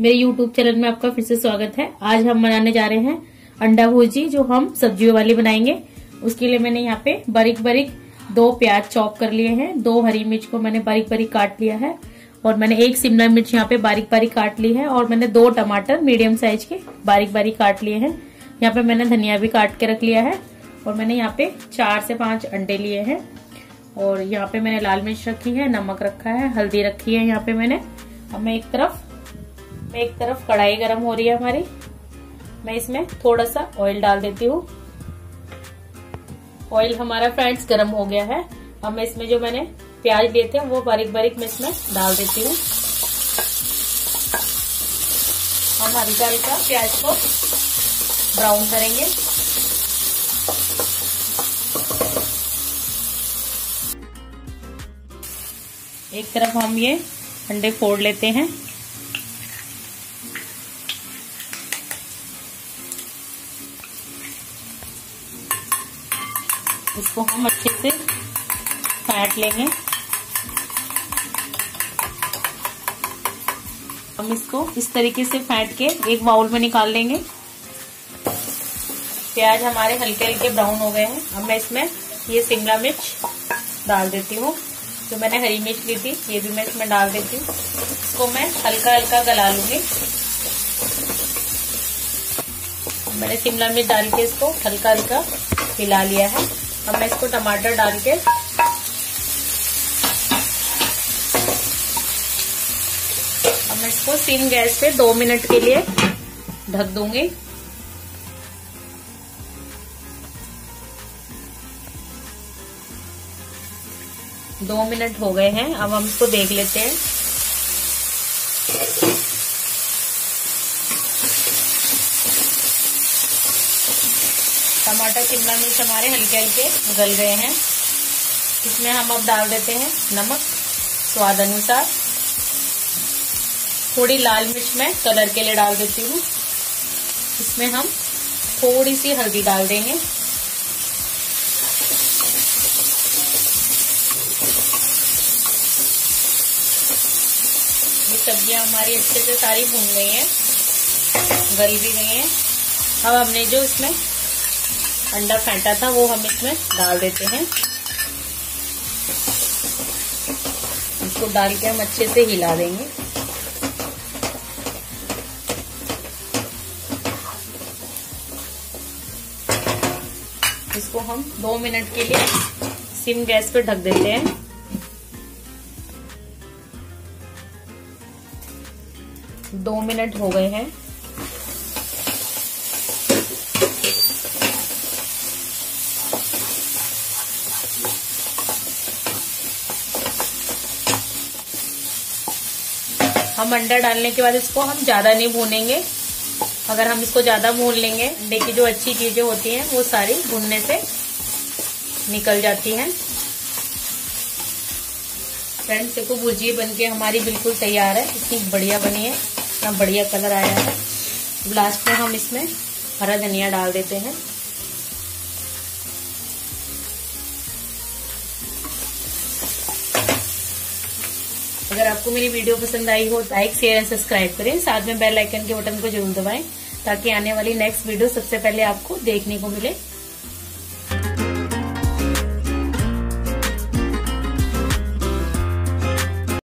मेरे YouTube channel में आपका फिर से स्वागत है। आज हम बनाने जा रहे हैं अंडा भुजी जो हम सब्जियों वाली बनाएँगे। उसके लिए मैंने यहाँ पे बारीक बारीक दो प्याज चॉप कर लिए हैं। दो हरी मिर्च को मैंने बारीक बारीक काट लिया है और मैंने एक शिमला मिर्च यहाँ पे बारीक बारीक काट ली है और मैंने दो टमाटर मीडियम साइज़ के बारीक बारीक काट लिए हैं। यहाँ पे मैंने धनिया भी काट के रख लिया है और मैंने यहाँ पे चार से पाँच अंडे लिए हैं। और यहाँ पे मैंने लाल मिर्च रखी है, नमक रखा है, हल्दी रखी है यहाँ पे मैंने। अब मैं एक तरफ़ मैं एक तरफ़ कढ़ाई गरम हो रही है हमारी। मैं इसमें थोड़ा सा ऑयल डाल देती हूँ। ऑयल हमारा फ्रेंड्स गरम हो गया है। अब मैं इसमें जो मैंने प्याज लिए थे, वो बारीक बारीक मैं इसमें डाल देती हूँ। हम हल्का हल्का प्याज को ब्राउन करेंगे। एक तरफ़ हम ये अंडे फोड़ लेते हैं। इसको हम अच्छे से फेंट लेंगे। हम इसको इस तरीके से फेंट के एक बाउल में निकाल लेंगे। प्याज हमारे हल्के हल्के ब्राउन हो गए हैं। अब मैं इसमें ये शिमला मिर्च डाल देती हूँ, जो मैंने हरी मिर्च ली थी, ये भी मैं इसमें डाल देती हूँ। इसको मैं हल्का हल्का गला लूँगी। मैंने शिमला मिर्च डाल के इसको हल्का हल्का हिला लिया है। अब मैं इसको टमाटर डाल के अब मैं इसको सिम गैस पे दो मिनट के लिए ढक दूँगी। दो मिनट हो गए हैं, अब हम इसको देख लेते हैं। टमाटर, शिमला मिर्च हमारे हल्के हल्के गल गए हैं। इसमें हम अब डाल देते हैं नमक, स्वाद अनुसार। थोड़ी लाल मिर्च मैं कलर के लिए डाल देती हूँ। इसमें हम थोड़ी सी हल्दी डाल देंगे। ये सब्ज़ियाँ हमारी अच्छे से सारी भून गई हैं, गल भी गई हैं। अब हमने जो इसमें अंडा फेंटा था, वो हम इसमें डाल देते हैं। इसको डाल के हम अच्छे से हिला देंगे। इसको हम दो मिनट के लिए सिम गैस पे ढक देते हैं। दो मिनट हो गए हैं। हम अंडा डालने के बाद इसको हम ज़्यादा नहीं भूनेंगे। अगर हम इसको ज़्यादा भून लेंगे, अंडे की जो अच्छी चीज़ें होती हैं, वो सारी भूनने से निकल जाती हैं। फ्रेंड्स, देखो भुजिए बन के हमारी बिल्कुल तैयार है। इतनी बढ़िया बनी है। इतना बढ़िया कलर आया है। लास्ट में हम इसमें हरा धनिया डाल देते हैं। अगर आपको मेरी वीडियो पसंद आई हो लाइक शेयर एंड सब्सक्राइब करें। साथ में बेल आइकन के बटन को ज़रूर दबाएँ, ताकि आने वाली नेक्स्ट वीडियो सबसे पहले आपको देखने को मिले।